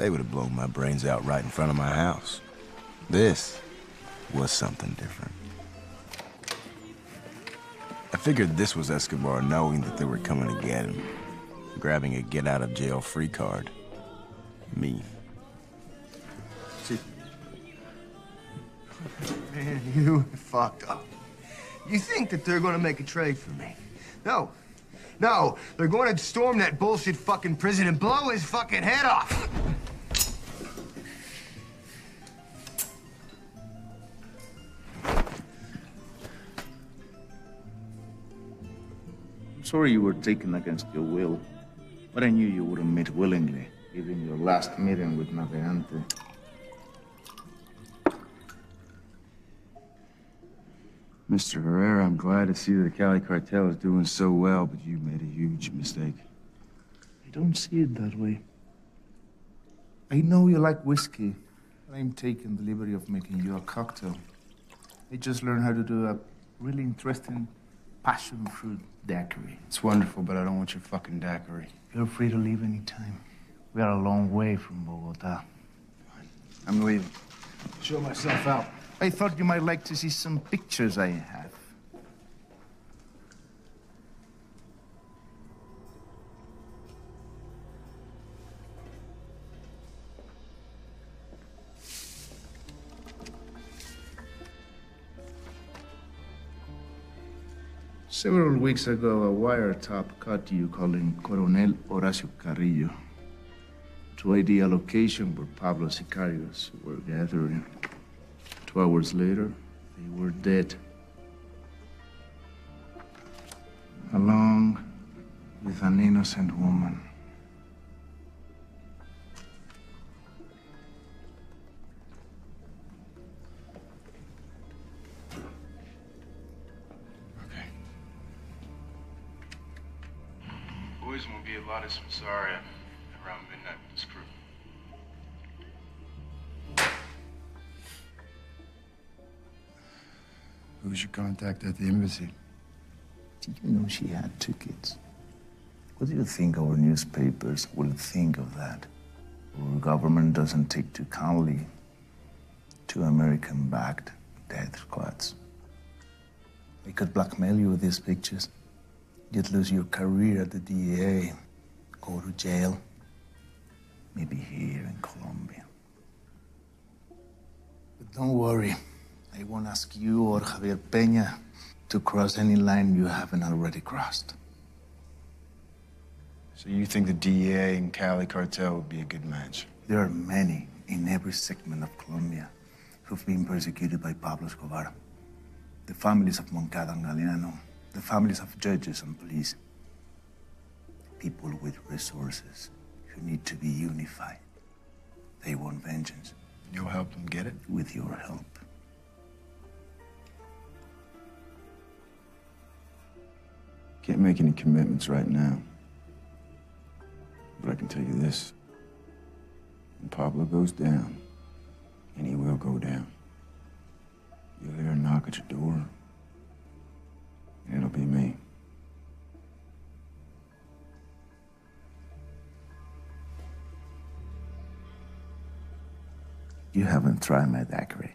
they would have blown my brains out right in front of my house. This was something different. I figured this was Escobar knowing that they were coming to get him, grabbing a get out of jail free card. Me. See. Man, you fucked up. You think that they're gonna make a trade for me? No. No, they're to storm that bullshit fucking prison and blow his fucking head off. Sorry you were taken against your will, but I knew you wouldn't meet willingly, even your last meeting with Navegante. Mr. Herrera, I'm glad to see the Cali cartel is doing so well, but you made a huge mistake. I don't see it that way. I know you like whiskey, but I'm taking the liberty of making you a cocktail. I just learned how to do a really interesting passion fruit daiquiri. It's wonderful, but I don't want your fucking daiquiri. You're free to leave anytime. We are a long way from Bogota. I'm leaving. Show myself out. I thought you might like to see some pictures I have. Several weeks ago, a wiretap caught you calling Coronel Horacio Carrillo to ID a location where Pablo Sicarios were gathering. Two hours later, they were dead. Along with an innocent woman. Boys will be a lot of Smasaria around midnight with this crew. Who's your contact at the embassy? Did you know she had two kids? What do you think our newspapers will think of that? Our government doesn't take too kindly to American-backed death squads. We could blackmail you with these pictures. You'd lose your career at the DEA, go to jail, maybe here in Colombia. But don't worry, I won't ask you or Javier Peña to cross any line you haven't already crossed. So you think the DEA and Cali cartel would be a good match? There are many in every segment of Colombia who've been persecuted by Pablo Escobar. The families of Moncada and Galeano, the families of judges and police. People with resources who need to be unified. They want vengeance. You'll help them get it? With your help. Can't make any commitments right now. But I can tell you this. When Pablo goes down, and he will go down, you'll hear a knock at your door, and it'll be me. You haven't tried my daiquiri.